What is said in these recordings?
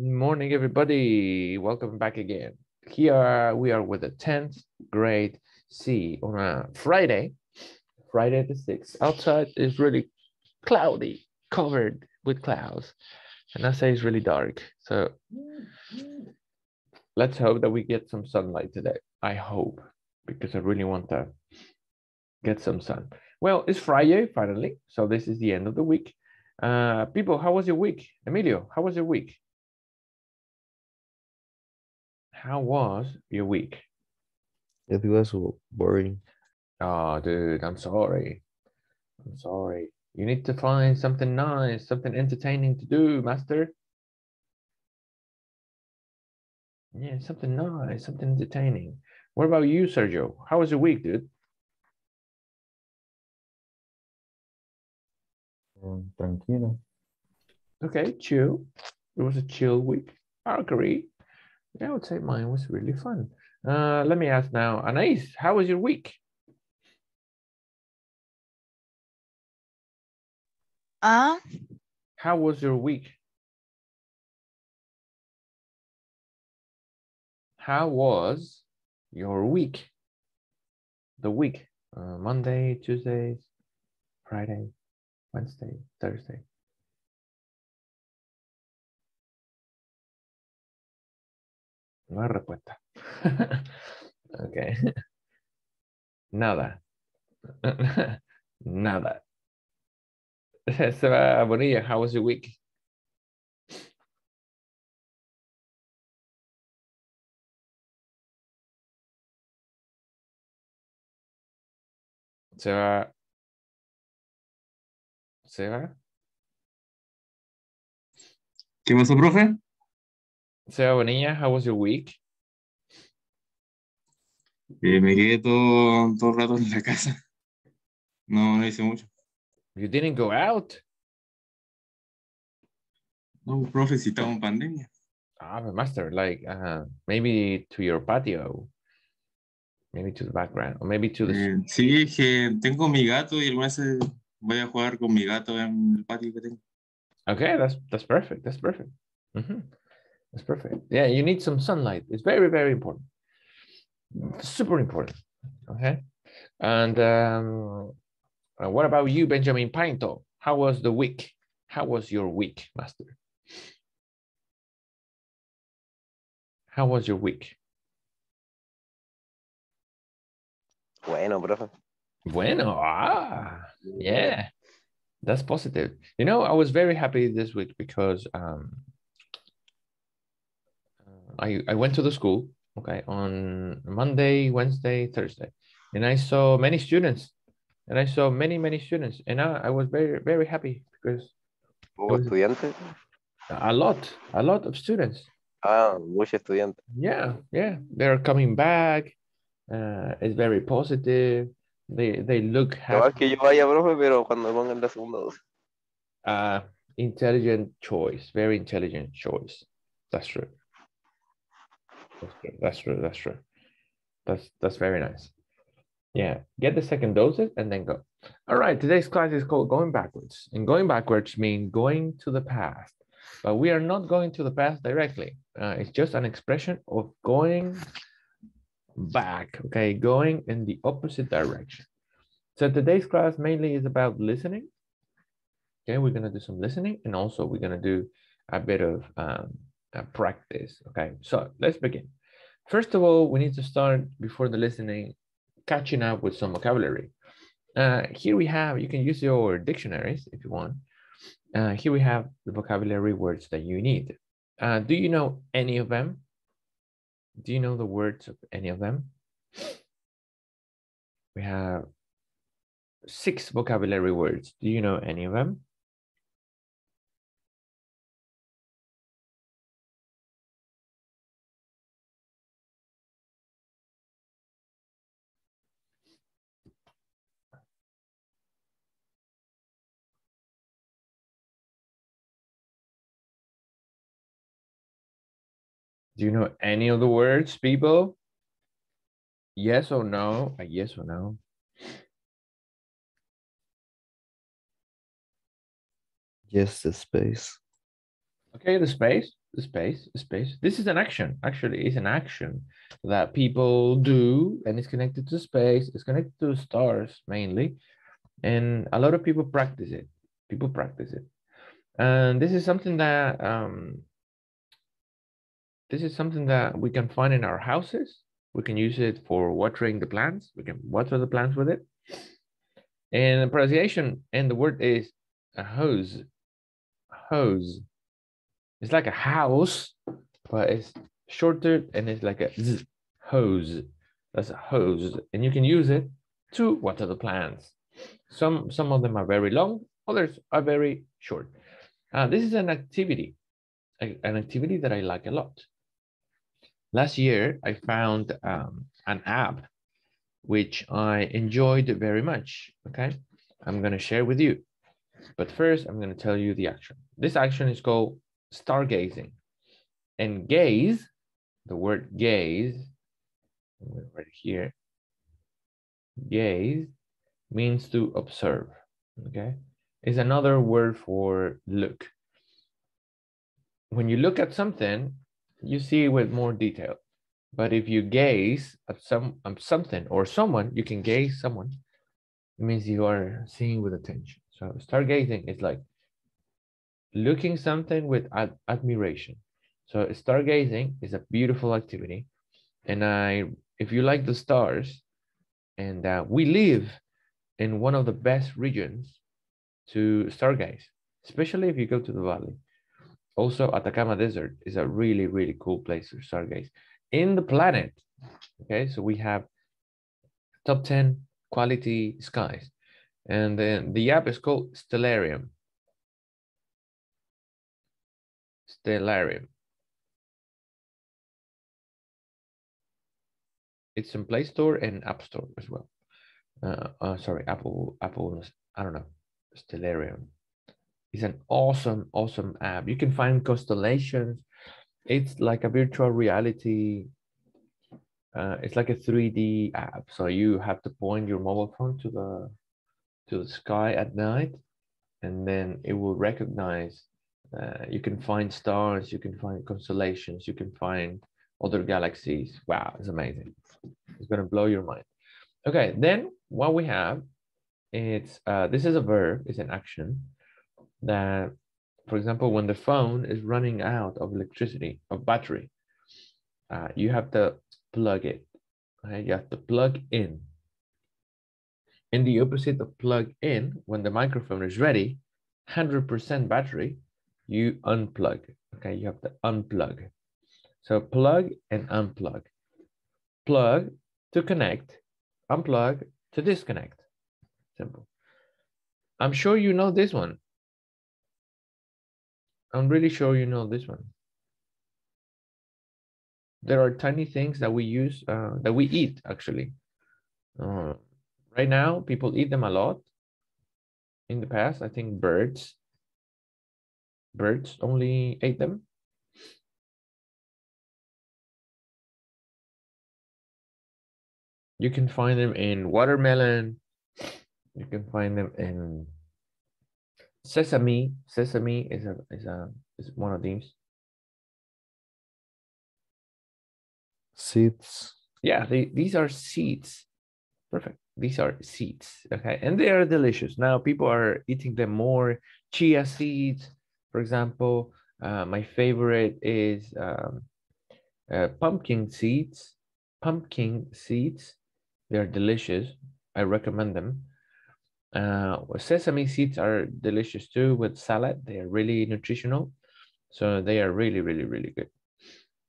Morning, everybody. Welcome back again. Here we are with the 10th grade C on a Friday, Friday the 6th. Outside is really cloudy, covered with clouds. And I say it's really dark. So let's hope that we get some sunlight today. I hope, because I really want to get some sun. Well, it's Friday finally. So this is the end of the week. Uh, people, how was your week? Emilio, how was your week? How was your week? It was boring. Oh, dude, I'm sorry. I'm sorry. You need to find something nice, something entertaining to do, master. Yeah, something nice, something entertaining. What about you, Sergio? How was your week, dude? Um, tranquilo. Okay, chill. It was a chill week. I agree. Yeah, I would say mine was really fun. Uh, let me ask now, Anais, how was your week? Uh, How was your week? How was your week? The week, uh, Monday, Tuesday, Friday, Wednesday, Thursday. No hay respuesta. okay. Nada. Nada. Seba Bonilla, how was your week? Seba. Seba. ¿Qué pasó, profe? Seba Bonilla, how was your week? Eh, me quedé todo, todo el rato en la casa. No, no hice mucho. You didn't go out? No, profe, si en pandemia. Ah, but master, like uh, maybe to your patio, maybe to the background, or maybe to the. Eh, sí, es que tengo mi gato y algunas veces voy a jugar con mi gato en el patio que tengo. Okay, that's that's perfect. That's perfect. Mhm. That's perfect. Yeah, you need some sunlight. It's very very important. Super important. Okay, and um, uh, what about you, Benjamin Pinto? How was the week? How was your week, master? How was your week? Bueno, profe. Bueno, ah, yeah, that's positive. You know, I was very happy this week because um, I I went to the school, okay, on Monday, Wednesday, Thursday, and I saw many students, and I saw many many students, and I, I was very very happy because ¿Hubo estudiantes? a lot a lot of students. Ah, muchos estudiantes. Yeah, yeah, they're coming back. Uh, it's very positive. They they look happy. que yo vaya, profe, pero cuando pongan la segunda dosis. Uh, intelligent choice, very intelligent choice. That's true. That's true. That's true. That's true. That's that's very nice. Yeah, get the second doses and then go. All right, today's class is called going backwards, and going backwards means going to the past, but we are not going to the past directly. Uh, it's just an expression of going back. Okay, going in the opposite direction. So today's class mainly is about listening Okay, we're gonna do some listening and also we're gonna do a bit of um, uh, practice. Okay, so let's begin. First of all, we need to start before the listening, catching up with some vocabulary. Uh, here we have, you can use your dictionaries if you want. Uh, here we have the vocabulary words that you need. Uh, do you know any of them? Do you know the words of any of them? We have six vocabulary words. Do you know any of them? Do you know any of the words, people? Yes or no? A yes or no? Yes, the space. Okay, the space. The space, the space. This is an action. Actually, it's an action that people do, and it's connected to space. It's connected to stars mainly, and a lot of people practice it. People practice it, and this is something that um, this is something that we can find in our houses. We can use it for watering the plants. We can water the plants with it. And the pronunciation and the word is a hose. Hose. It's like a house, but it's shorter and it's like a z, hose. That's a hose. And you can use it to water the plants. Some, some of them are very long, others are very short. Uh, this is an activity, a- an activity that I like a lot. Last year, I found um, an app which I enjoyed very much. Okay, I'm going to share with you. But first, I'm going to tell you the action. This action is called stargazing. And gaze, the word gaze, right here, gaze means to observe. Okay, is another word for look. When you look at something, you see it with more detail. But if you gaze at some um, something or someone, you can gaze someone. It means you are seeing with attention. So stargazing is like looking something with ad admiration. So stargazing is a beautiful activity, and I, if you like the stars, and uh, we live in one of the best regions to stargaze, especially if you go to the valley. Also, Atacama Desert is a really, really cool place to stargaze in the planet. Okay, so we have top 10 quality skies. And then the app is called Stellarium. Stellarium. It's in Play Store and App Store as well. Uh, uh, sorry, Apple, Apple, I don't know, Stellarium. It's an awesome, awesome app. You can find constellations. It's like a virtual reality. Uh, it's like a 3D app. So you have to point your mobile phone to the to the sky at night, and then it will recognize. Uh, you can find stars. You can find constellations. You can find other galaxies. Wow, it's amazing. It's gonna blow your mind. Okay, then what we have, it's uh, this is a verb. It's an action that, for example, when the phone is running out of electricity, of battery, uh, you have to plug it, right? You have to plug in. In the opposite of plug in, when the microphone is ready, 100% battery, you unplug, okay? You have to unplug. So plug and unplug. Plug to connect, unplug to disconnect. Simple. I'm sure you know this one. I'm really sure you know this one. There are tiny things that we use, uh, that we eat actually. Uh, right now, people eat them a lot. In the past, I think birds, birds only ate them. You can find them in watermelon. You can find them in sesame. Sesame is a is a is one of these. Seeds. Yeah, they, these are seeds. Perfect. These are seeds. Okay, and they are delicious. Now people are eating them more. Chia seeds, for example. Uh, my favorite is um, uh, pumpkin seeds. Pumpkin seeds. They are delicious. I recommend them. Uh, sesame seeds are delicious too with salad. They are really nutritional. So they are really, really, really good.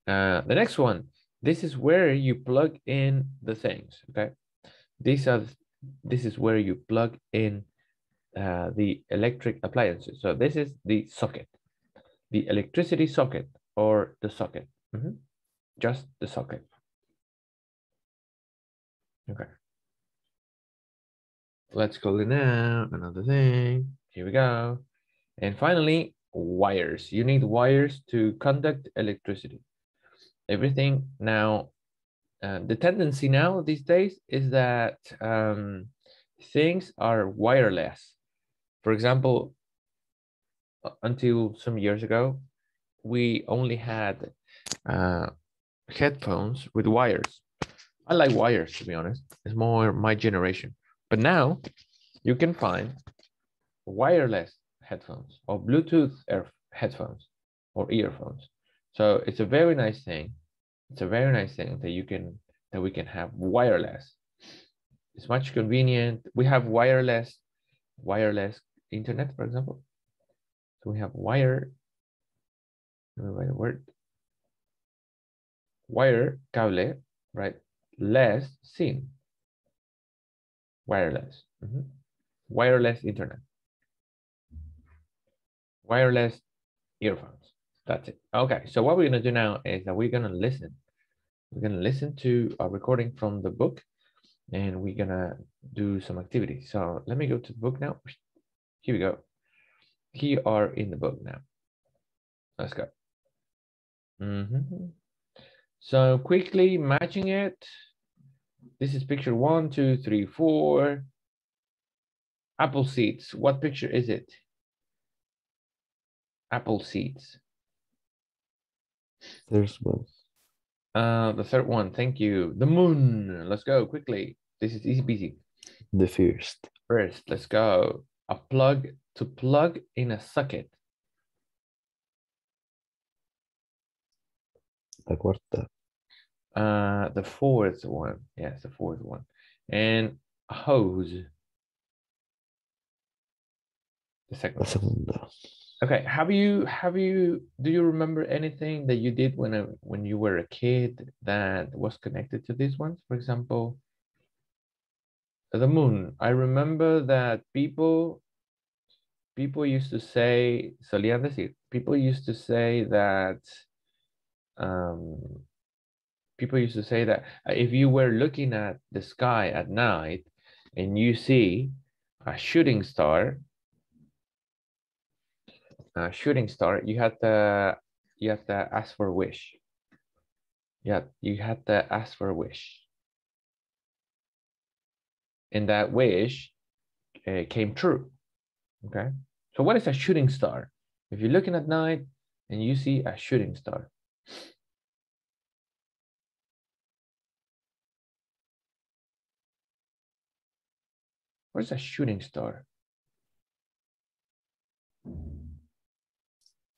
Uh, the next one, this is where you plug in the things, okay? These are, this is where you plug in uh, the electric appliances. So this is the socket, the electricity socket or the socket, mm -hmm. just the socket. Okay. Let's call it now, another thing. Here we go. And finally, wires. You need wires to conduct electricity. Everything now, uh, the tendency now these days is that um, things are wireless. For example, until some years ago, we only had uh, headphones with wires. I like wires, to be honest. It's more my generation. But now you can find wireless headphones or Bluetooth headphones or earphones. So it's a very nice thing. It's a very nice thing that you can that we can have wireless. It's much convenient. We have wireless wireless internet, for example. So we have wire. Let me write the word. Wire cable, right? Less SIM. Wireless. Mhm. Wireless internet. Wireless earphones. That's it. Okay, so what we're gonna do now is that we're gonna listen. We're gonna listen to a recording from the book and we're gonna do some activities. So let me go to the book now. Here we go. Here are in the book now. Let's go. Mhm. So quickly matching it. This is picture one, two, three, four. Apple seeds. What picture is it? Apple seeds. There's one. Uh, the third one. Thank you. The moon. Let's go quickly. This is easy peasy. The first. First, let's go. A plug to plug in a socket. La cuarta. Uh, the fourth one. Yes, the fourth one. And hose. The second La one. Okay, have you have you do you remember anything that you did when a, when you were a kid that was connected to these ones? For example, the moon. I remember that people people used to say, solían decir, people used to say that um people used to say that uh, if you were looking at the sky at night and you see a shooting star a shooting star, you had to you had to ask for a wish. Yeah, you had to ask for a wish, and that wish uh, came true. Okay, so what is a shooting star? If you're looking at night and you see a shooting star, where's a shooting star?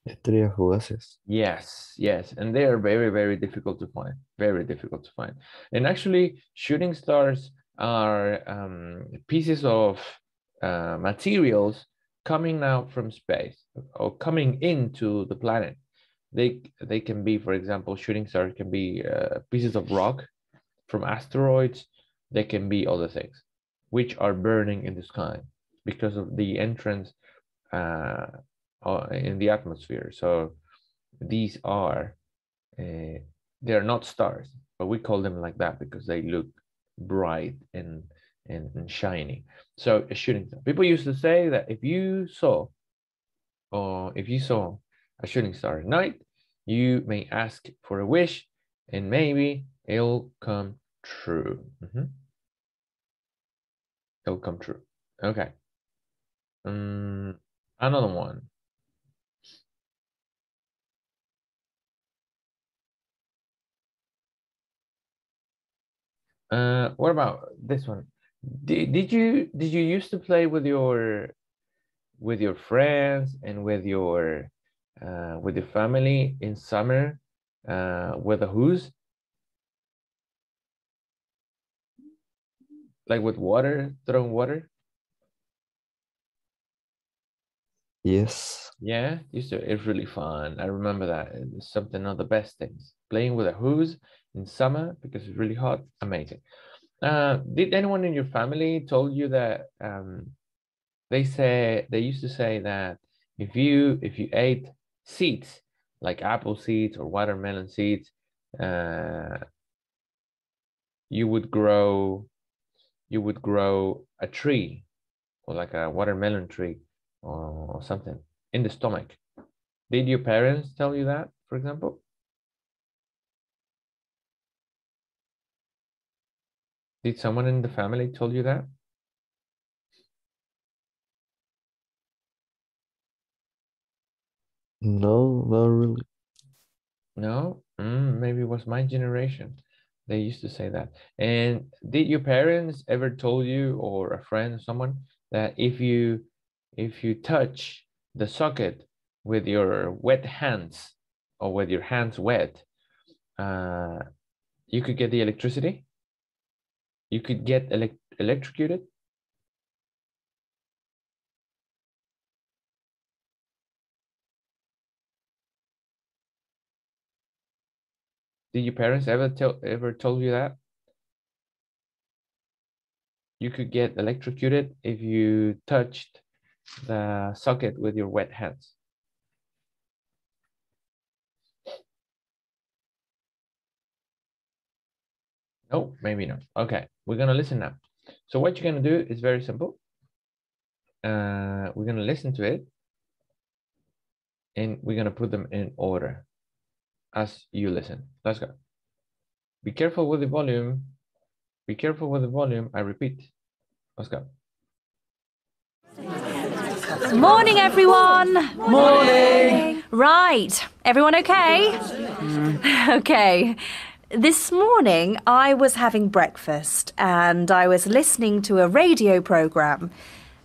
Estrellas fugaces. Yes, yes, and they are very, very difficult to find. Very difficult to find. And actually, shooting stars are um, pieces of uh, materials coming out from space or coming into the planet. They they can be, for example, shooting stars can be uh, pieces of rock from asteroids. They can be other things, which are burning in the sky because of the entrance uh, uh, in the atmosphere. So these are, uh, they're not stars, but we call them like that because they look bright and, and, and shiny. So a shooting star. People used to say that if you saw, or if you saw a shooting star at night, you may ask for a wish and maybe it'll come true. Mhm. It'll come true. Okay. Um, another one. Uh, what about this one? Did, did you did you used to play with your with your friends and with your uh, with your family in summer uh, with the who's like with water throwing water? Yes. Yeah, used to. It's really fun. I remember that. It's something of the best things. Playing with a hose in summer because it's really hot. Amazing. Uh, did anyone in your family told you that um, they say they used to say that if you if you ate seeds like apple seeds or watermelon seeds, uh, you would grow you would grow a tree or like a watermelon tree or, something in the stomach. Did your parents tell you that, for example? Did someone in the family told you that? No, not really. No, mm, maybe it was my generation. They used to say that. And did your parents ever told you or a friend or someone that if you if you touch the socket with your wet hands or with your hands wet, uh, you could get the electricity? You could get elec electrocuted? Did your parents ever tell ever told you that? You could get electrocuted if you touched the socket with your wet hands. No, maybe not. Okay, we're gonna listen now. So what you're gonna do is very simple. Uh, we're gonna listen to it and we're gonna put them in order as you listen. Let's go. Be careful with the volume. Be careful with the volume. I repeat. Let's go. Morning, everyone. Morning. Right. Everyone okay? Mm. okay. This morning, I was having breakfast and I was listening to a radio program,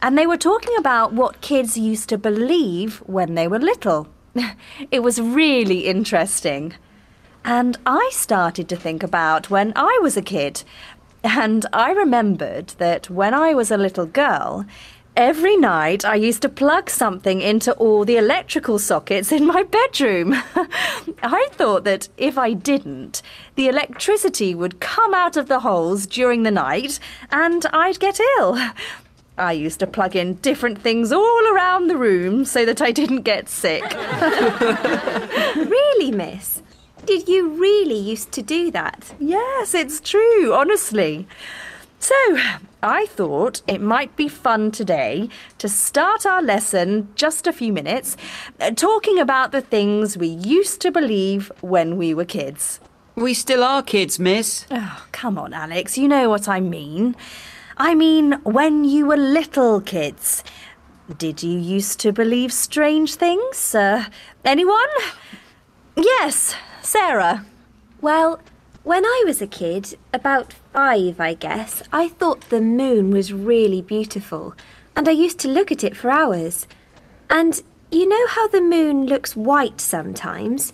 and they were talking about what kids used to believe when they were little. It was really interesting. And I started to think about when I was a kid. And I remembered that when I was a little girl, every night I used to plug something into all the electrical sockets in my bedroom. I thought that if I didn't, the electricity would come out of the holes during the night and I'd get ill. I used to plug in different things all around the room so that I didn't get sick. Really, miss? Did you really used to do that? Yes, it's true, honestly. So, I thought it might be fun today to start our lesson just a few minutes uh, talking about the things we used to believe when we were kids. We still are kids, miss. Oh, come on, Alex, you know what I mean. I mean, when you were little kids. Did you used to believe strange things? Uh, anyone? Yes, Sarah. Well, when I was a kid, about five, I guess, I thought the moon was really beautiful, and I used to look at it for hours. And you know how the moon looks white sometimes?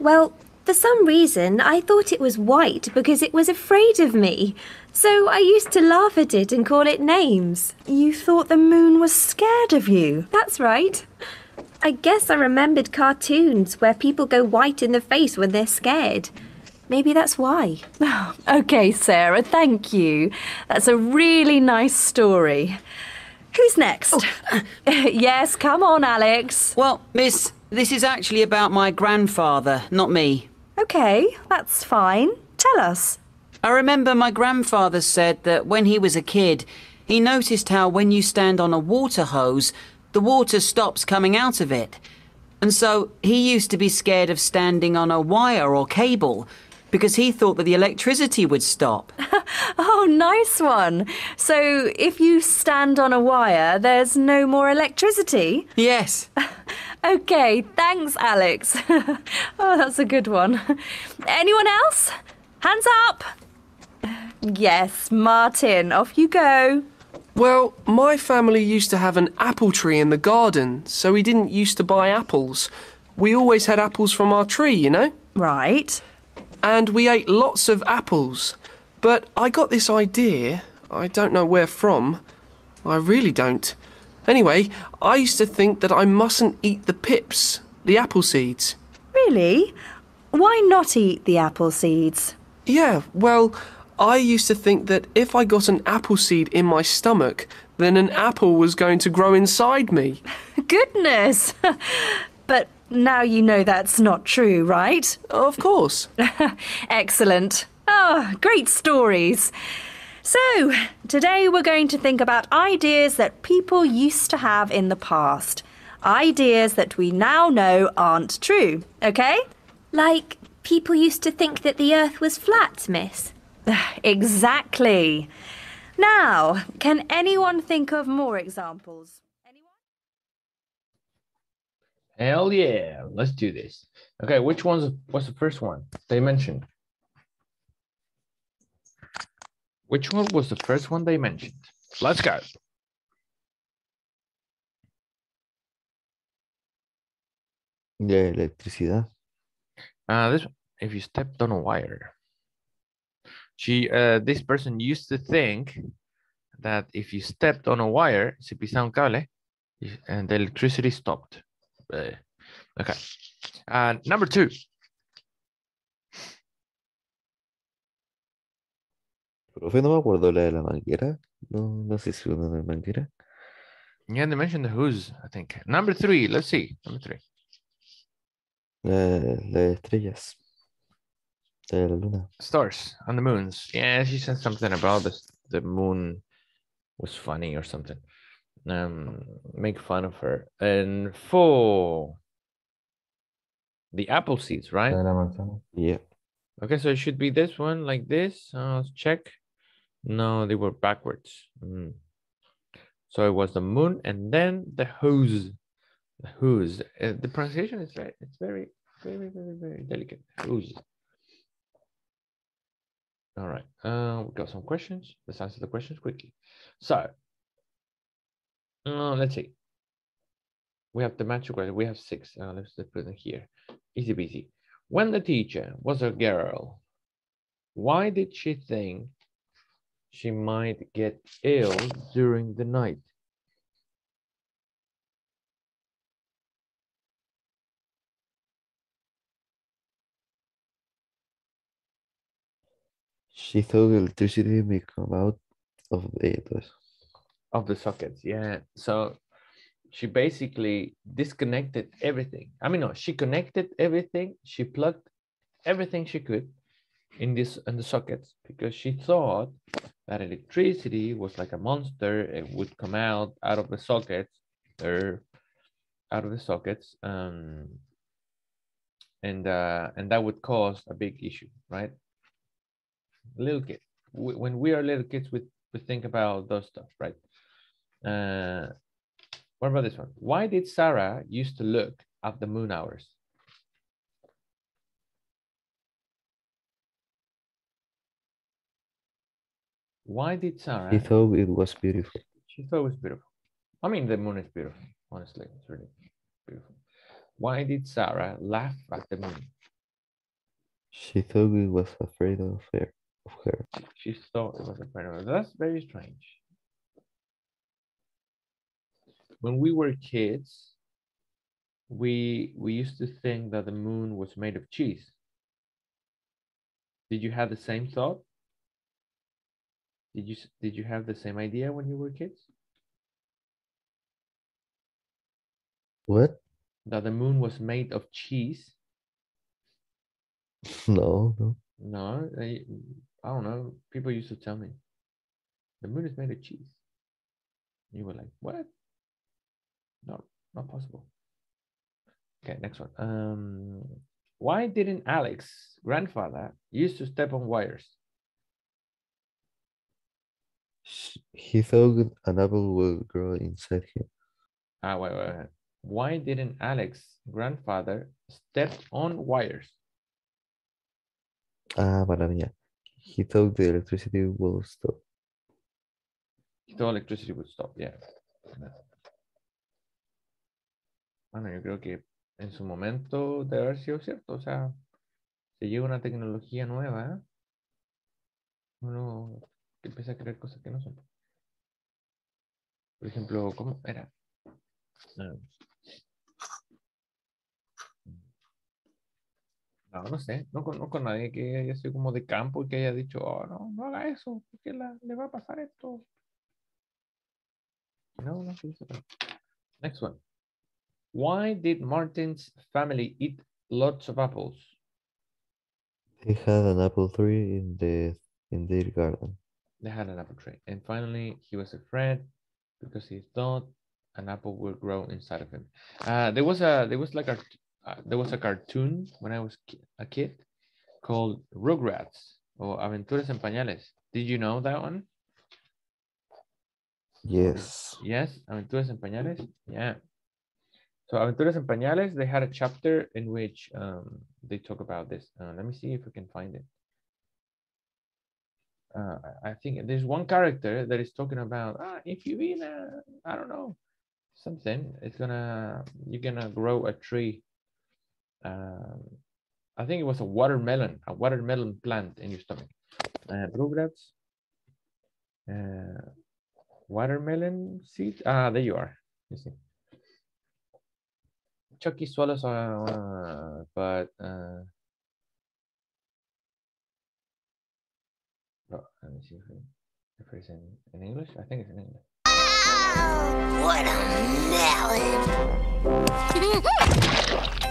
Well, for some reason, I thought it was white because it was afraid of me. So I used to laugh at it and call it names. You thought the moon was scared of you. That's right. I guess I remembered cartoons where people go white in the face when they're scared. Maybe that's why. Okay, Sarah, thank you. That's a really nice story. Who's next? Oh. yes, come on, Alex. Well, miss, this is actually about my grandfather, not me. Okay, that's fine. Tell us. I remember my grandfather said that when he was a kid, he noticed how when you stand on a water hose, the water stops coming out of it. And so he used to be scared of standing on a wire or cable because he thought that the electricity would stop. Oh, nice one. So if you stand on a wire, there's no more electricity? yes. Okay, thanks, Alex. oh, that's a good one. Anyone else? Hands up. Yes, Martin, off you go. Well, my family used to have an apple tree in the garden, so we didn't used to buy apples. We always had apples from our tree, you know? Right. And we ate lots of apples. But I got this idea, I don't know where from. I really don't. Anyway, I used to think that I mustn't eat the pips, the apple seeds. Really? Why not eat the apple seeds? Yeah, well, I used to think that if I got an apple seed in my stomach, then an apple was going to grow inside me. Goodness! but now you know that's not true, right? Of course. Excellent. Oh, great stories. So, today we're going to think about ideas that people used to have in the past. Ideas that we now know aren't true, okay? Like, people used to think that the earth was flat, miss. Exactly. Now, can anyone think of more examples? Anyone? Hell yeah. Let's do this. Okay, which one's what's the first one they mentioned? Which one was the first one they mentioned? Let's go. Yeah, electricidad. Uh, this if you stepped on a wire. She, uh, this person used to think that if you stepped on a wire, si pisaba un cable, and the electricity stopped. Uh, okay. Uh, number two. Profe, no me acuerdo la de la manguera. No, no sé si una de manguera. Yeah, they mentioned the who's, I think. Number three, let's see. Number three. La, la de estrellas. La de la luna. Stars on the moons. Yeah, she said something about this. The moon was funny or something. Um, make fun of her. And four. The apple seeds, right? La de la manzana. Yeah. Okay, so it should be this one like this. Uh, let's check. No, they were backwards. Mm. So it was the moon and then the whose. The whose. Uh, the pronunciation is right. it's very, very, very, very delicate. Whose. All right. Uh, we got some questions. Let's answer the questions quickly. So, uh, let's see. We have the match question. We have six. Uh, let's put them here. Easy peasy. When the teacher was a girl, why did she think she might get ill during the night? She thought electricity may come out of the Of the sockets, yeah. So she basically disconnected everything. I mean, no, she connected everything. She plugged everything she could in this in the sockets because she thought that electricity was like a monster. It would come out out of the sockets or out of the sockets, um, and uh, and that would cause a big issue, right? Little kid, w- when we are little kids, we we think about those stuff, right? Uh, what about this one? Why did Sarah used to look at the moon hours? Why did Sarah? He thought it was beautiful. She thought it was beautiful. I mean, the moon is beautiful. Honestly, it's really beautiful. Why did Sarah laugh at the moon? She thought it was afraid of her. Of her. She thought it was a hers. That's very strange. When we were kids, we we used to think that the moon was made of cheese. Did you have the same thought? Did you did you have the same idea when you were kids? What? That the moon was made of cheese? No, no. No, they, I don't know. People used to tell me the moon is made of cheese. You were like, what? No, not possible. Okay, next one. Um, why didn't Alex grandfather used to step on wires? He thought an apple will grow inside him. Ah, wait, wait, wait. Why didn't Alex grandfather step on wires? Ah, mala mía. He thought the electricity will stop. He thought electricity would stop. Yeah. Bueno, yo creo que en su momento debe haber sido cierto. O sea, si llega una tecnología nueva, uno empieza a creer cosas que no son. Por ejemplo, ¿cómo era? Ah. No, no sé, no conozco a nadie que haya sido como de campo y que haya dicho, oh, no, no haga eso, porque la- le va a pasar esto. No, no sé. Next one. Why did Martin's family eat lots of apples? They had an apple tree in the in their garden. They had an apple tree. And finally, he was afraid because he thought an apple would grow inside of him. Uh, there was a, there was like a, uh, there was a cartoon when I was a kid called Rugrats or Aventuras en Pañales. Did you know that one? Yes. Yes, Aventuras en Pañales. Yeah. So Aventuras en Pañales, they had a chapter in which um, they talk about this. Uh, let me see if we can find it. Uh, I think there's one character that is talking about ah, if you eat a, I don't know, something, it's gonna you're gonna grow a tree. Um, I think it was a watermelon, a watermelon plant in your stomach. Uh, Rugrats. Uh, watermelon seed. Ah, there you are. You see. Chucky swallows, uh, but uh, oh, let me see if, if it's in, in English. I think it's in English. What a melon!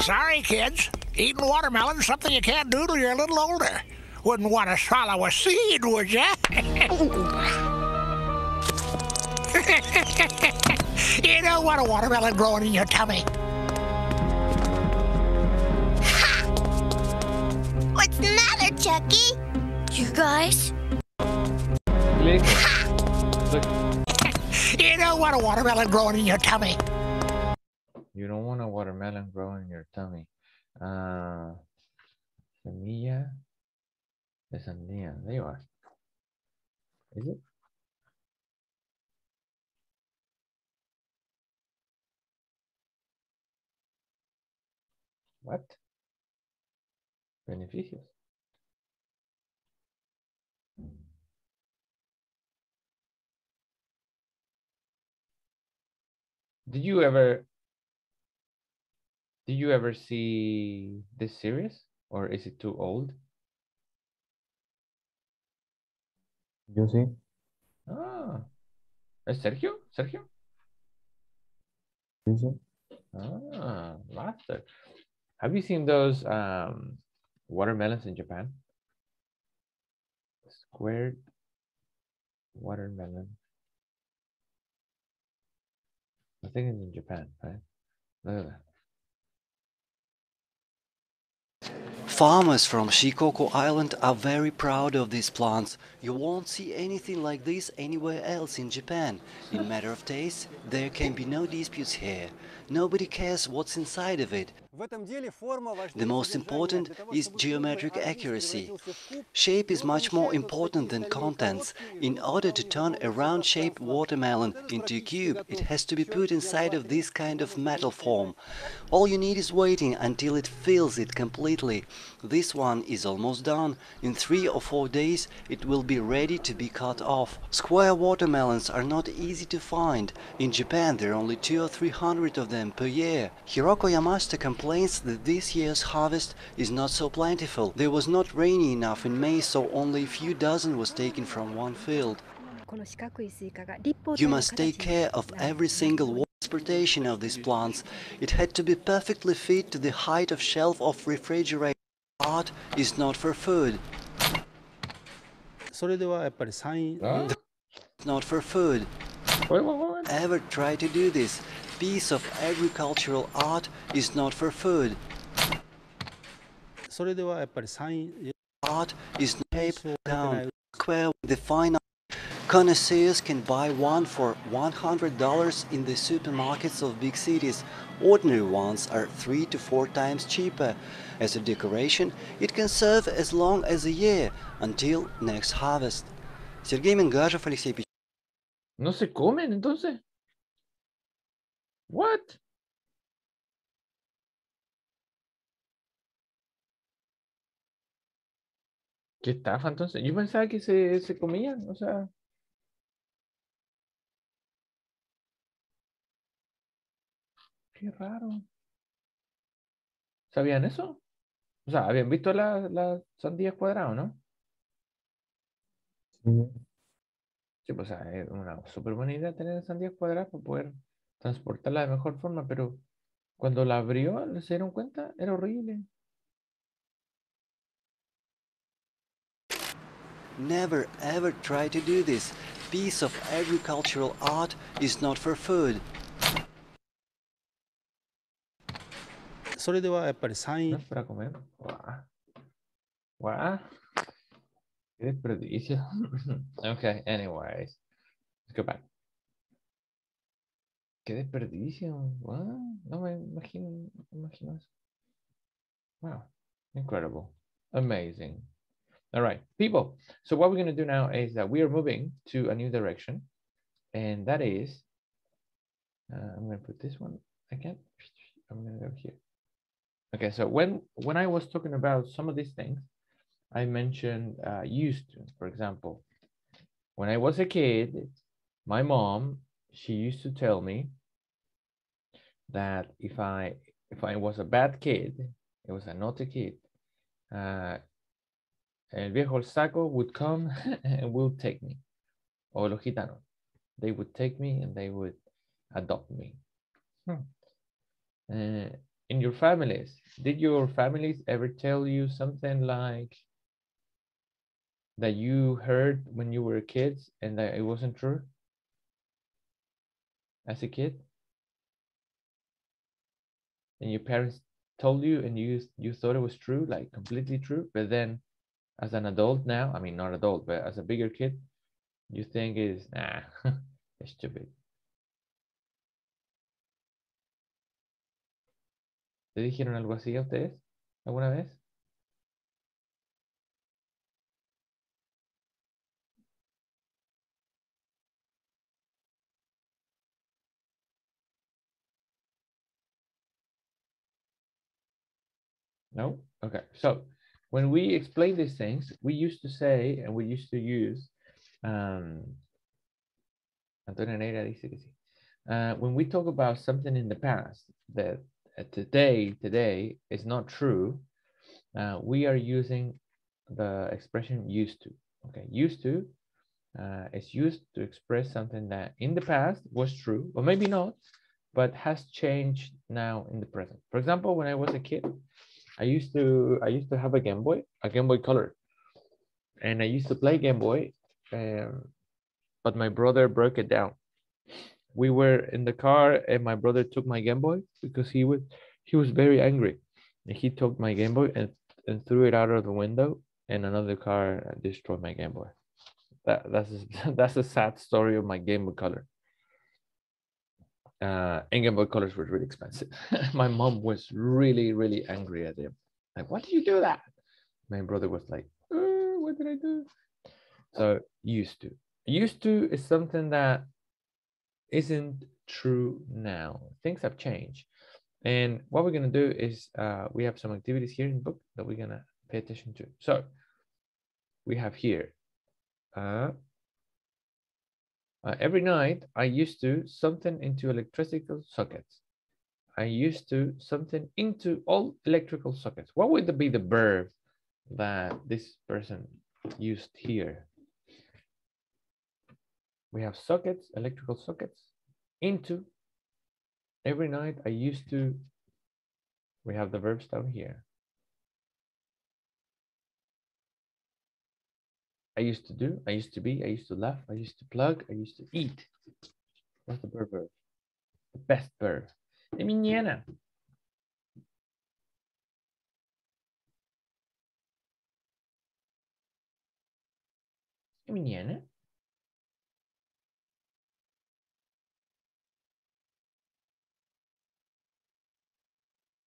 Sorry, kids. Eating watermelon's something you can't do till you're a little older. Wouldn't want to swallow a seed, would ya? you don't want a watermelon growing in your tummy. Matter, Chucky? You guys? Click. Look, You don't want a watermelon growing in your tummy. you don't want a watermelon growing in your tummy. Uh, semilla de sandía. There you are. Is it? What? Beneficios. Did you ever did you ever see this series or is it too old? Yo sí. Ah, ¿es Sergio? Sergio? Sí, sí. Ah, master. Have you seen those um, watermelons in Japan? Squared watermelon. In Japan, right? Look at that. Farmers from Shikoku Island are very proud of these plants. You won't see anything like this anywhere else in Japan. In matter of taste, there can be no disputes here. Nobody cares what's inside of it. The most important is geometric accuracy. Shape is much more important than contents. In order to turn a round-shaped watermelon into a cube, it has to be put inside of this kind of metal form. All you need is waiting until it fills it completely. This one is almost done. In three or four days, it will be ready to be cut off. Square watermelons are not easy to find. In Japan, there are only two or three hundred of them per year. Hiroko Yamashita complains that this year's harvest is not so plentiful. There was not rainy enough in May, so only a few dozen was taken from one field. You must take care of every single transportation of these plants. It had to be perfectly fit to the height of shelf of refrigerator. Art is not for food. Not for food. Ever try to do this? piece of agricultural art is not for food. Art is tape down square the fine Connoisseurs can buy one for $100 in the supermarkets of big cities. Ordinary ones are three to four times cheaper. As a decoration, it can serve as long as a year, until next harvest. Сергей Мингажев, Алексей Печатин. ¿No se comen entonces? What? ¿Qué estafa entonces? Yo pensaba que se, se comían, o sea. Qué raro. ¿Sabían eso? O sea, habían visto las las sandías cuadradas, ¿no? Sí. Sí, pues, o sea, es una súper buena idea tener sandías cuadradas para poder transportarla de mejor forma, pero cuando la abrió, ¿se dieron cuenta? Era horrible. Never ever try to do this. Piece of agricultural art is not for food. それではやっぱり3位 No es para comer. Guau. Guau. Qué desperdicio. okay, anyways. Let's go back. Qué desperdicio. Wow. No me imagino, no me imagino eso. Wow. Incredible. Amazing. All right, people. So what we're going to do now is that we are moving to a new direction. And that is, uh, I'm going to put this one again. I'm going to go here. Okay, so when when I was talking about some of these things, I mentioned uh, used to, for example, when I was a kid, my mom she used to tell me that if I if I was a bad kid, it was a naughty kid, uh, el viejo saco would come and will take me, or los gitanos, they would take me and they would adopt me. Hmm. Uh, in your families, did your families ever tell you something like that you heard when you were kids and that it wasn't true as a kid? And your parents told you and you you thought it was true, like completely true, but then as an adult now, I mean not adult, but as a bigger kid, you think is nah, it's stupid. ¿Te dijeron algo así a ustedes alguna vez? No? Okay. So when we explain these things, we used to say and we used to use um Antonio Neira dice que sí. Uh, when we talk about something in the past that uh, today today is not true, uh, we are using the expression used to. Okay, used to uh, is used to express something that in the past was true, or maybe not, but has changed now in the present. For example, when I was a kid, I used to I used to have a Game Boy, a Game Boy Color, and I used to play Game Boy, um, but my brother broke it down. We were in the car, and my brother took my Game Boy because he was he was very angry, and he took my Game Boy and and threw it out of the window, and another car destroyed my Game Boy. That that's a, that's a sad story of my Game Boy Color. Uh, Game Boy Colors were really expensive. my mom was really, really angry at him. Like, why did you do that? My brother was like, "Uh, what did I do? So used to. Used to is something that isn't true now. Things have changed. And what we're gonna do is uh, we have some activities here in the book that we're gonna pay attention to. So we have here. Uh, uh, every night I used to something into electrical sockets. I used to something into all electrical sockets. What would be the verb that this person used here? We have sockets, electrical sockets, into. Every night I used to, we have the verbs down here. I used to do, I used to be, I used to laugh, I used to plug, I used to eat. What's the verb verb? The best verb. De mañana. De mañana.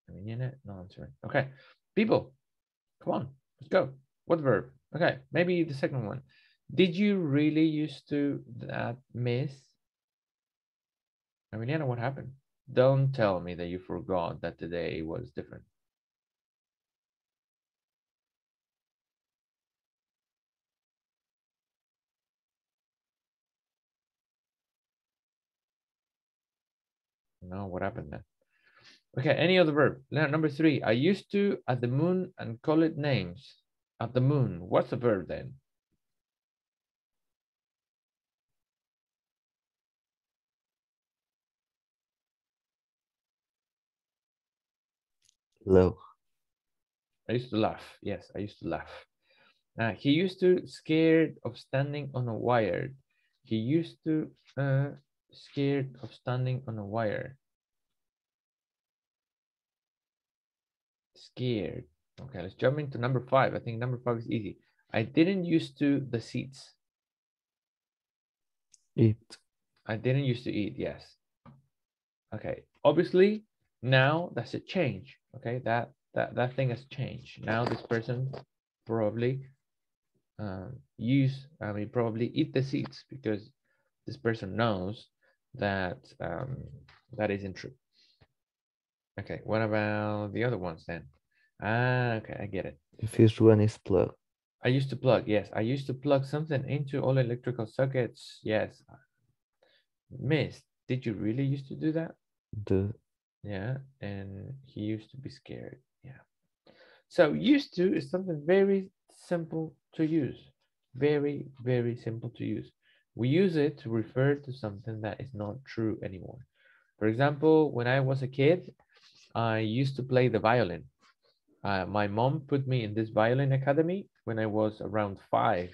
De mañana, no. Okay, people, come on, let's go. What verb? Okay, maybe the second one. Did you really used to that miss? Emiliana, what happened? Don't tell me that you forgot that today was different. No, what happened then? Okay, any other verb? Number three, I used to at the moon and call it names. At the moon, what's the verb then? Low. I used to laugh. Yes, I used to laugh. Uh, he used to scared of standing on a wire. He used to uh, scared of standing on a wire. Scared. Okay, let's jump into number five. I think number five is easy. I didn't used to the seats. Eat. I didn't used to eat, yes. Okay, obviously now that's a change. Okay, that that that thing has changed. Now this person probably um, use, I mean, probably eat the seeds because this person knows that um, that isn't true. Okay, what about the other ones then? Ah, okay, I get it. The first one is plug. I used to plug, yes. I used to plug something into all electrical sockets. Yes. Miss, did you really used to do that? The Yeah, and he used to be scared. Yeah. So used to is something very simple to use. Very, very simple to use. We use it to refer to something that is not true anymore. For example, when I was a kid, I used to play the violin. Uh, my mom put me in this violin academy when I was around five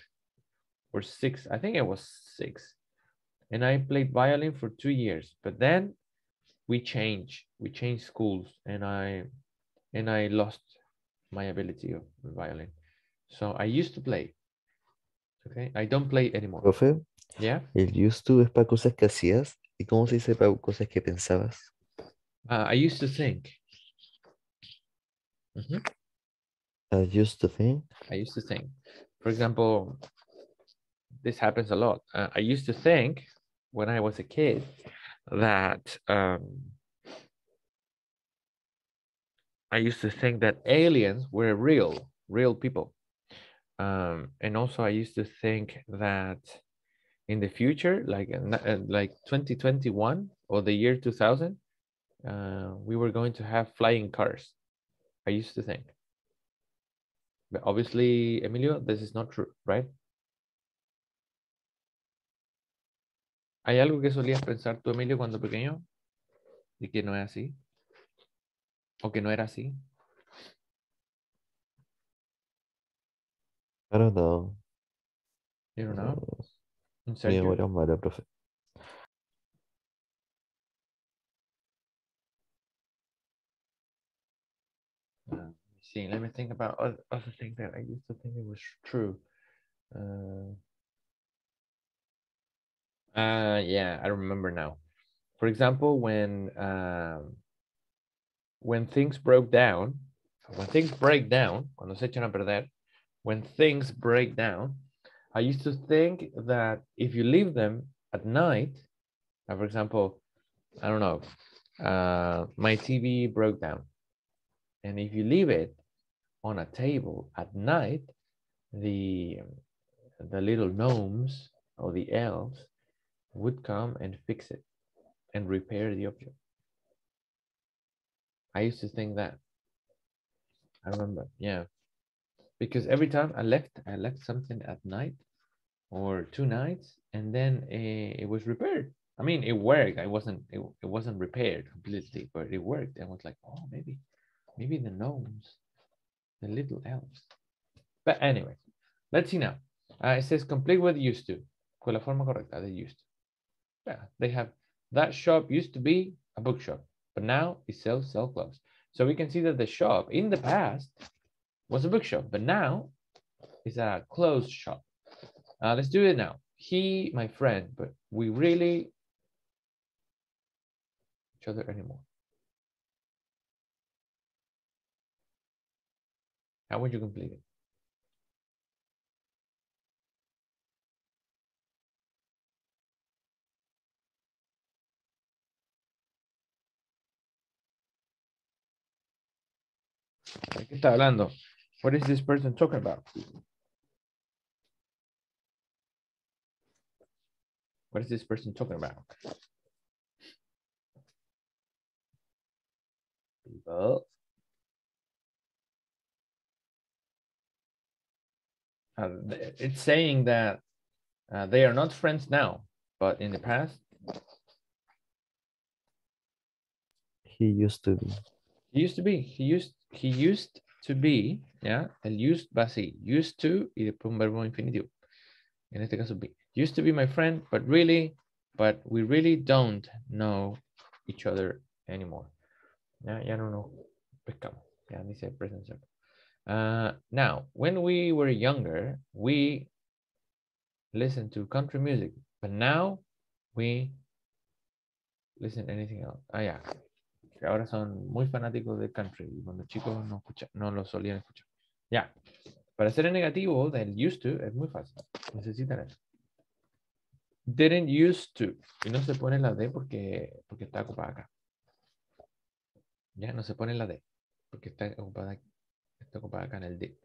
or six. I think I was six. And I played violin for two years. But then we changed. We changed schools and I and I lost my ability of violin. So I used to play. Okay. I don't play anymore. profe, Yeah. el used to es para cosas que hacías. ¿Y cómo se dice para cosas que pensabas? Uh, I used to think. Mhm. I used to think. I used to think. For example, this happens a lot. Uh, I used to think when I was a kid that um, I used to think that aliens were real, real people. Um, and also, I used to think that in the future, like uh, uh, like 2021 or the year 2000, uh, we were going to have flying cars. I used to think. But obviously, Emilio, this is not true, right? ¿Hay algo que solías pensar tú, Emilio, cuando pequeño? Y que no es así. O que no era así. I don't know. You don't know? Mi es profe. See, let me think about other, other things that I used to think it was true. Uh, uh, yeah, I remember now. For example, when um, when things broke down, when things break down, cuando se echan a perder, when things break down, I used to think that if you leave them at night, uh, for example, I don't know, uh, my TV broke down. And if you leave it on a table at night, the the little gnomes or the elves would come and fix it and repair the object. I used to think that. I remember, yeah. Because every time I left, I left something at night or two nights, and then eh, it was repaired. I mean, it worked. I wasn't. It, it wasn't repaired completely, but it worked. I was like, oh, maybe, maybe the gnomes, the little elves. But anyway, let's see now. Uh, it says complete with used to. Con la forma correcta de used to. Yeah, they have that shop used to be a bookshop, but now it sells sell clothes. So we can see that the shop in the past was a bookshop, but now it's a clothes shop. Uh, let's do it now. He, my friend, but we really each other anymore. How would you complete it? ¿De qué está hablando? What is this person talking about? What is this person talking about? People. Uh, it's saying that uh, they are not friends now, but in the past, He used to be. he used to be. He used he used to be, yeah. El used va así. Used to y después un verbo infinitivo. En este caso be. Used to be my friend, but really, but we really don't know each other anymore. Ya, ya no nos pescamos. Ya dice present simple. Uh, now, when we were younger, we listened to country music, but now we listen anything else. Ah, ya. Que ahora son muy fanáticos del country y cuando chicos no, escucha, no lo solían escuchar. Ya. Para hacer el negativo del used to es muy fácil. Necesitan eso. Didn't used to. Y no se pone la D porque, porque está ocupada acá. Ya, no se pone la D porque está ocupada, está ocupada acá en el D.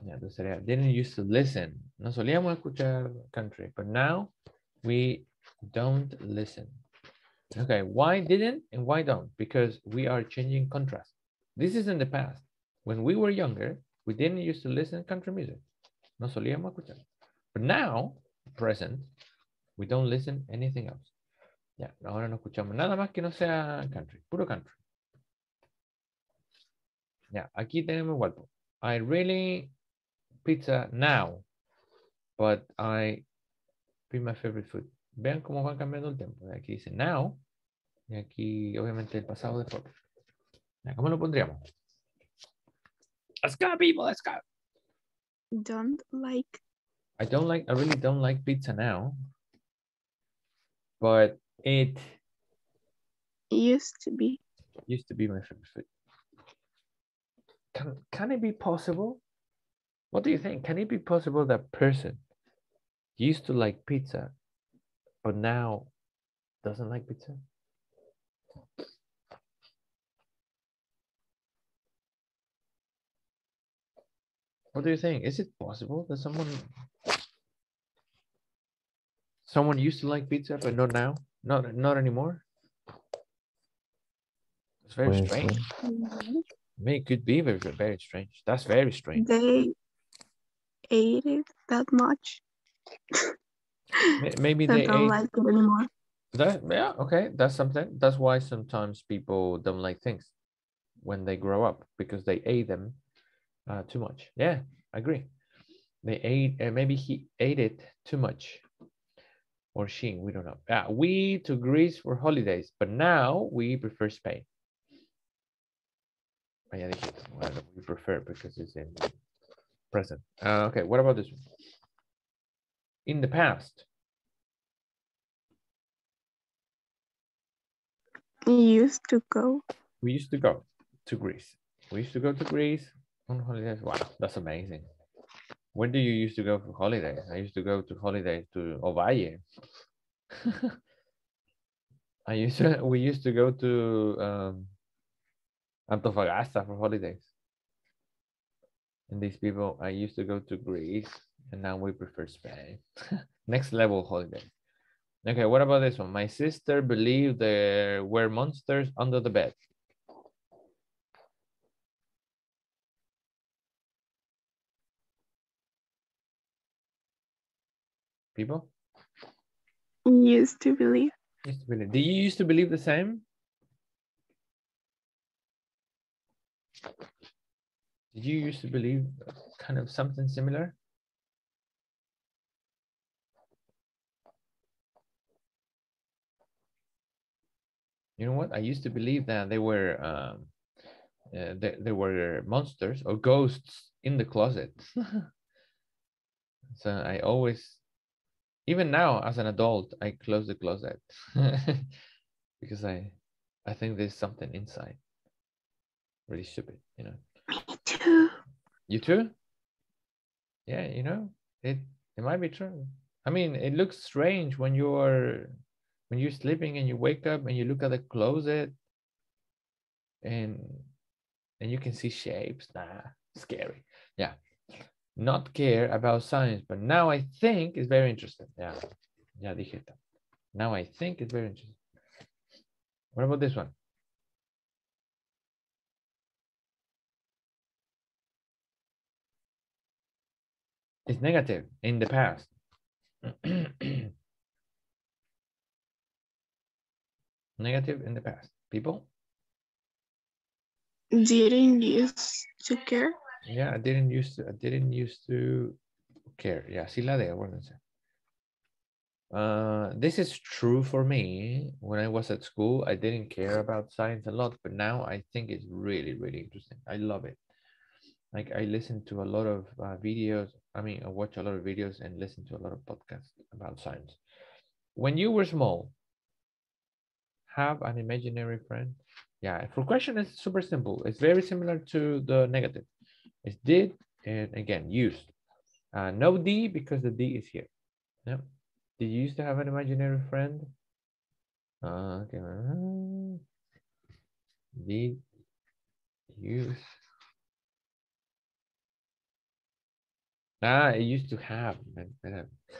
Ya, entonces didn't used to listen. No solíamos escuchar country, but now we don't listen. Okay, why didn't and why don't? Because we are changing contrast. This is in the past. When we were younger, we didn't used to listen country music. No solíamos escuchar. But now, present, we don't listen anything else. Ya, ahora no escuchamos nada más que no sea country, puro country. Ya, aquí tenemos po. I really pizza now, but I be my favorite food. Vean cómo van cambiando el tiempo. Aquí dice now, y aquí obviamente el pasado de forma. ¿Cómo lo pondríamos? Let's go, people, let's go. Don't like. I don't like, I really don't like pizza now, but it Used to be. used to be my favorite food. Can, can it be possible? What do you think? Can it be possible that person used to like pizza, but now doesn't like pizza? What do you think? Is it possible that someone someone used to like pizza, but not now? Not not anymore? It's very Puede strange. Mm-hmm. I mean, it could be very, very, strange. That's very strange. They ate it that much. Maybe They they don't ate like it anymore. that. Yeah, okay, that's something. That's why sometimes people don't like things when they grow up because they ate them uh, too much. Yeah, I agree. They ate, uh, maybe he ate it too much, or she. We don't know. Yeah, we to Greece for holidays, but now we prefer Spain. Dije, well, we prefer because it's in present. Uh, okay, what about this one? In the past. We used to go. we used to go to Greece. We used to go to Greece on holidays. Wow, that's amazing. When do you used to go for holidays? I used to go to holidays to Ovalle. I used to, we used to go to um, Antofagasta for holidays. And these people, I used to go to Greece and now we prefer Spain. Next level holiday. Okay, what about this one? My sister believed there were monsters under the bed. People? Used to believe. Used to believe. Do you used to believe the same? Did you used to believe kind of something similar? You know what? I used to believe that they were um, uh, there, there were monsters or ghosts in the closet. so I always, even now as an adult, I close the closet because I, I think there's something inside. Really stupid, you know. You too? Yeah, you know, it it might be true. I mean, it looks strange when you're when you're sleeping and you wake up and you look at the closet and and you can see shapes. Nah, scary. Yeah. Not care about science, but now I think it's very interesting. Yeah. Yeah, dije. Now I think it's very interesting. What about this one? It's negative in the past. negative in the past. People? Didn't used to care. Yeah, I didn't used to I didn't used to care. Yeah, sí la de, acuérdense. Uh, this is true for me. When I was at school, I didn't care about science a lot, but now I think it's really, really interesting. I love it. Like I listen to a lot of uh, videos. I mean, I watch a lot of videos and listen to a lot of podcasts about science. When you were small, have an imaginary friend? Yeah, for question is super simple. It's very similar to the negative. It's did and again used. Uh, no D because the D is here. Yeah. Did you used to have an imaginary friend? Uh, okay. uh, Did use Ah, I used to have,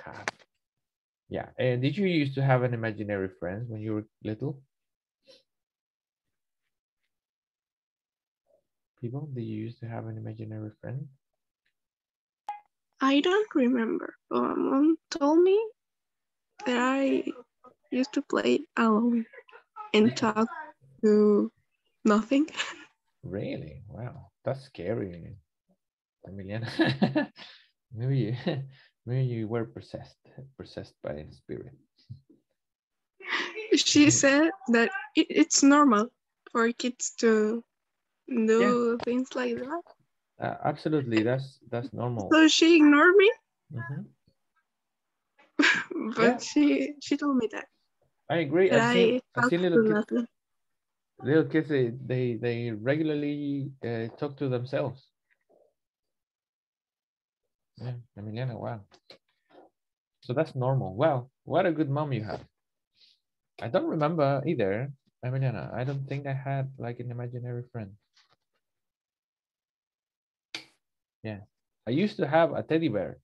have. Yeah, and did you used to have an imaginary friend when you were little? People, did you used to have an imaginary friend? I don't remember. But my mom told me that I used to play alone and talk to nothing. Really? Wow, that's scary, Emiliana. maybe you, maybe you were possessed, possessed by a spirit. She said that it, it's normal for kids to do things like that. Uh, absolutely, that's that's normal. So she ignored me, Mhm. but Yeah. she she told me that. I agree. that I talk seen to little kids, little kids. They they, they regularly uh, talk to themselves. Yeah, Emiliana, wow. So that's normal. Wow, what a good mom you have. I don't remember either, Emiliana. I don't think I had like an imaginary friend. Yeah, I used to have a teddy bear,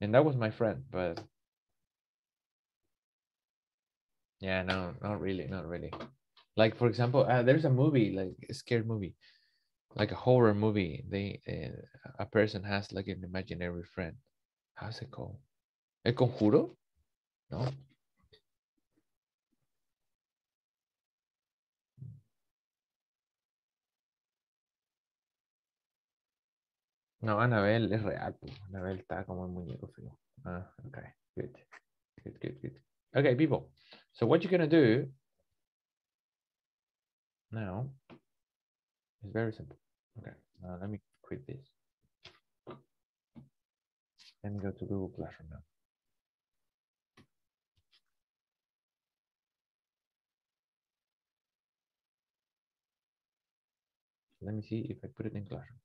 and that was my friend, but yeah, no, not really, not really. Like for example, uh, there's a movie, like a scared movie, like a horror movie. They uh, a person has like an imaginary friend. How's it called? El Conjuro? No. No, Anabel es real. Anabel está como el muñeco feo. Ah, okay. Good. Good, good, good. Okay, people. So what you're gonna do now is very simple. Okay, uh, let me quit this. And go to Google Classroom now. Let me see if I put it in Classroom.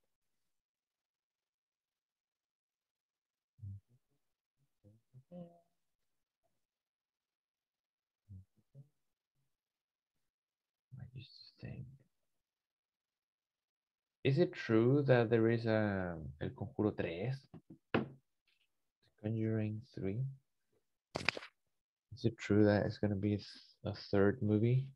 I used to think. Is it true that there is a El Conjuro 3? Conjuring 3? Is it true that it's gonna be a third movie?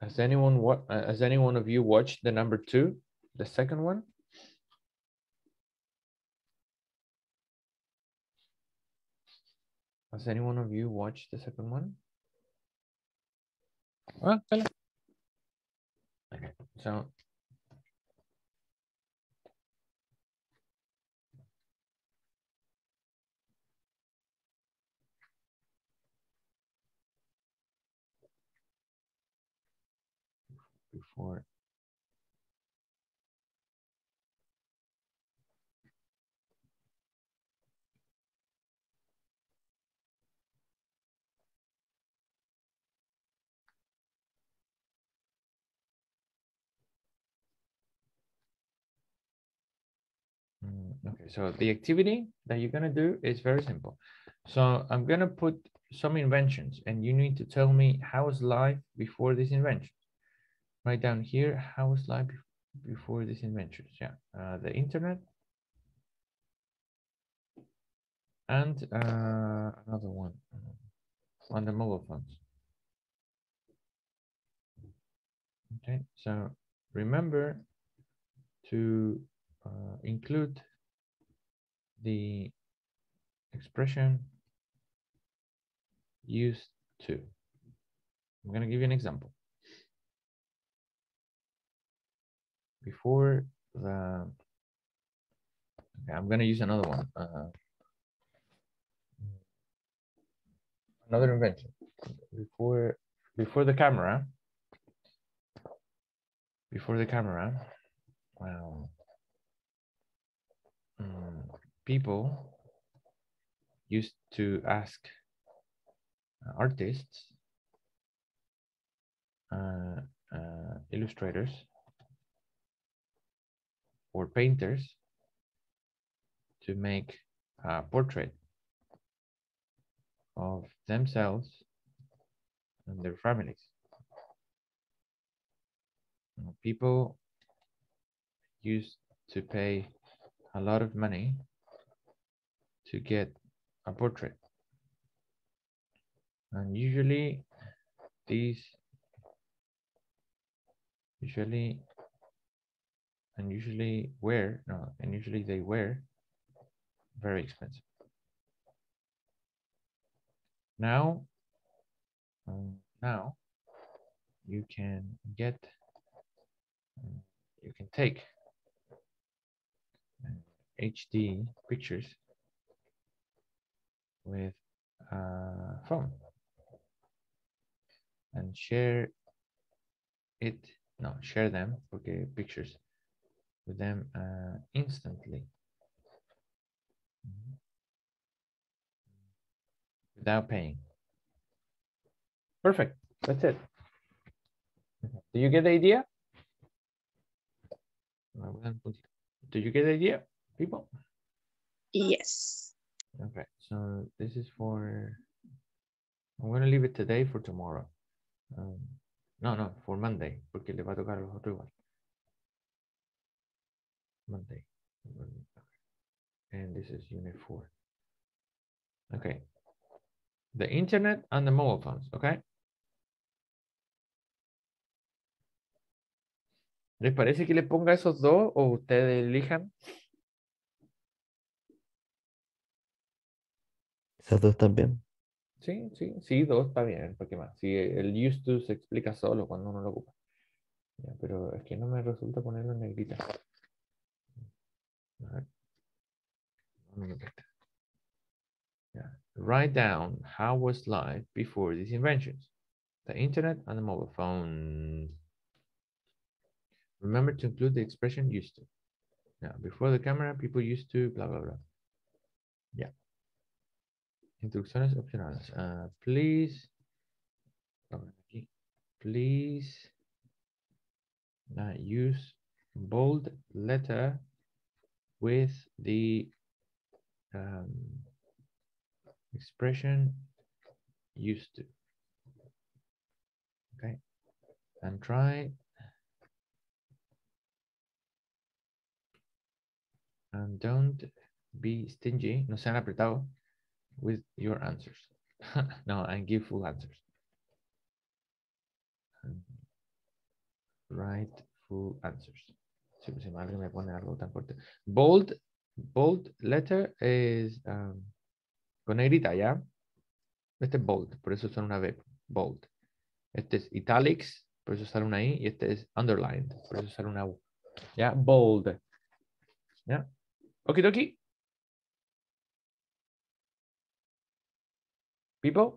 Has anyone what uh, has any one of you watched the number two, the second one? Has any one of you watched the second one? Ah, tell us. Okay, so before Mm, Okay, so the activity that you're gonna do is very simple. So I'm gonna put some inventions and you need to tell me how was life before this invention. Write down here, how was life bef- before these inventions? Yeah, uh, the internet. And uh, another one on the mobile phones. Okay, so remember to uh, include the expression used to. I'm going to give you an example. Before the Okay, I'm gonna use another one. Uh, another invention before before the camera. Before the camera, wow. mm, people used to ask uh, artists, uh, uh, illustrators, or painters to make a portrait of themselves and their families. People used to pay a lot of money to get a portrait. And usually these usually and usually were no and usually they were very expensive. Now um, now you can get um, you can take uh, HD pictures with a phone. And share it no share them okay pictures with them uh, instantly. Mhm. without paying. Perfect. That's it. Do you get the idea? Do you get the idea people? Yes. Okay, so this is for, I'm gonna leave it today for tomorrow. Um, no, no, for Monday, porque le va a tocar a los otros igual. Monday. And this is unit four. Okay. The internet and the mobile phones, okay? ¿Les parece que le ponga esos dos o ustedes elijan? Esas dos también. Sí, sí, sí, dos está bien, ¿para qué más? Si el used to se explica solo cuando uno lo ocupa. Ya, pero es que no me resulta ponerlo en negrita. A ver. No me presta. Write down how was life before these inventions. The internet and the mobile phone. Remember to include the expression used to. Yeah, before the camera, people used to blah, blah, blah. Yeah. Instrucciones opcionales. Uh, please, please uh, use bold letter with the um, expression used to. Okay, and try. And don't be stingy, no sean apretados with your answers. no, and give full answers. Write full answers. Pues, si alguien me pone algo tan fuerte. Bold, bold letter es um, con negrita, ¿ya? Este es bold, por eso son una B. Bold. Este es italics, por eso sale una I. Y este es underlined, por eso sale una U. ¿Ya? Bold. ¿Ya? Okidoki. People?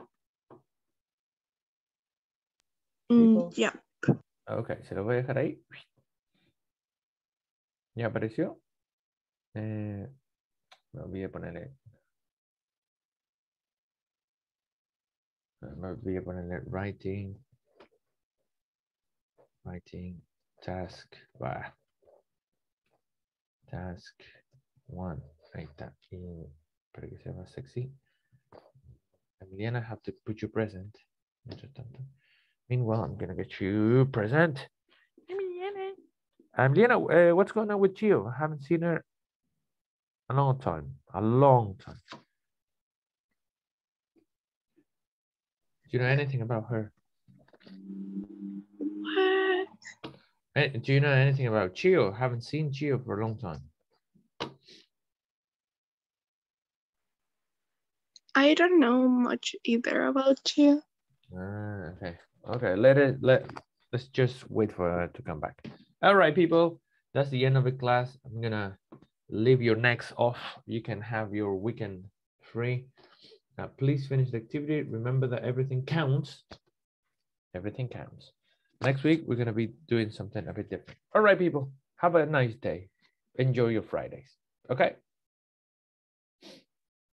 Mm, yeah. Ok, se lo voy a dejar ahí. ¿Ya apareció? Eh, me olvidé ponerle. Me olvidé ponerle writing. Writing. Task. Task one. Ahí está. Y para que sea más sexy. Emiliana, I have to put you present. Meanwhile, I'm gonna get you present. Emiliana. Emiliana, uh, what's going on with you? I haven't seen her a long time. A long time. Do you know anything about her? What? Eh, Do you know anything about Chio? Haven't seen Chio for a long time. I don't know much either about you. Ah, okay. Okay. Let it let let's just wait for her to come back. All right, people. That's the end of the class. I'm gonna leave your necks off. You can have your weekend free. Uh, please finish the activity. Remember that everything counts. Everything counts. Next week, we're going to be doing something a bit different. All right, people. Have a nice day. Enjoy your Fridays. Okay.